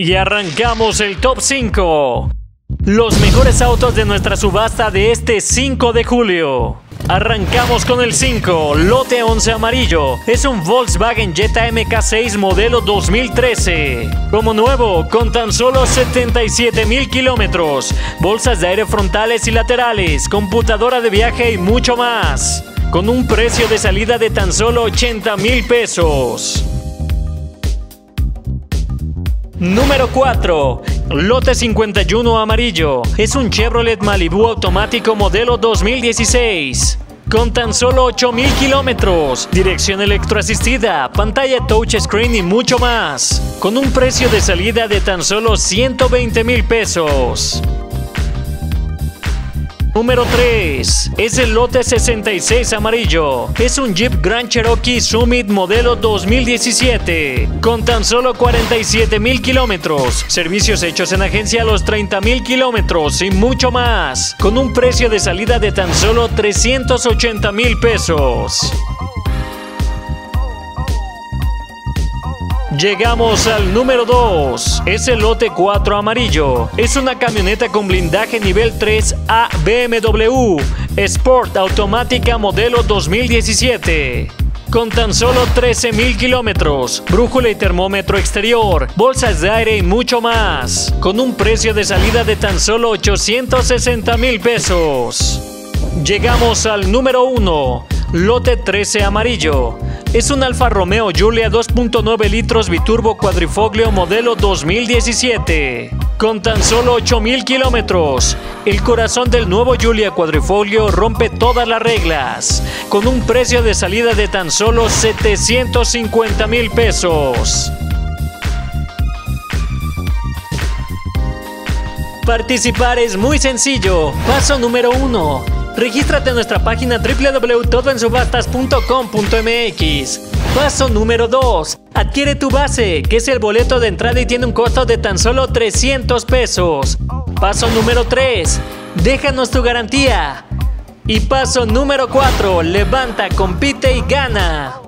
Y arrancamos el top 5. Los mejores autos de nuestra subasta de este 5 de julio. Arrancamos con el 5, lote 11 amarillo. Es un Volkswagen Jetta MK6 modelo 2013. Como nuevo, con tan solo 77 mil kilómetros, bolsas de aire frontales y laterales, computadora de viaje y mucho más. Con un precio de salida de tan solo 80 mil pesos. Número 4. Lote 51 amarillo. Es un Chevrolet Malibu automático modelo 2016. Con tan solo 8000 kilómetros, dirección electroasistida, pantalla touchscreen y mucho más. Con un precio de salida de tan solo 120 mil pesos. Número 3. Es el lote 66 amarillo. Es un Jeep Grand Cherokee Summit modelo 2017. Con tan solo 47 mil kilómetros. Servicios hechos en agencia a los 30 mil kilómetros y mucho más. Con un precio de salida de tan solo 380 mil pesos. Llegamos al número 2. Es el lote 4 amarillo. Es una camioneta con blindaje nivel 3 a BMW Sport automática modelo 2017. Con tan solo 13 mil kilómetros, brújula y termómetro exterior, bolsas de aire y mucho más. Con un precio de salida de tan solo 860 mil pesos. Llegamos al número 1. Lote 13 amarillo. Es un Alfa Romeo Giulia 2.9 litros biturbo cuadrifoglio modelo 2017. Con tan solo 8000 kilómetros, el corazón del nuevo Giulia cuadrifoglio rompe todas las reglas. Con un precio de salida de tan solo 750 mil pesos. Participar es muy sencillo. Paso número 1 Regístrate en nuestra página www.todoensubastas.com.mx. Paso número 2. Adquiere tu base, que es el boleto de entrada y tiene un costo de tan solo 300 pesos. Paso número 3. Déjanos tu garantía. Y paso número 4. Levanta, compite y gana.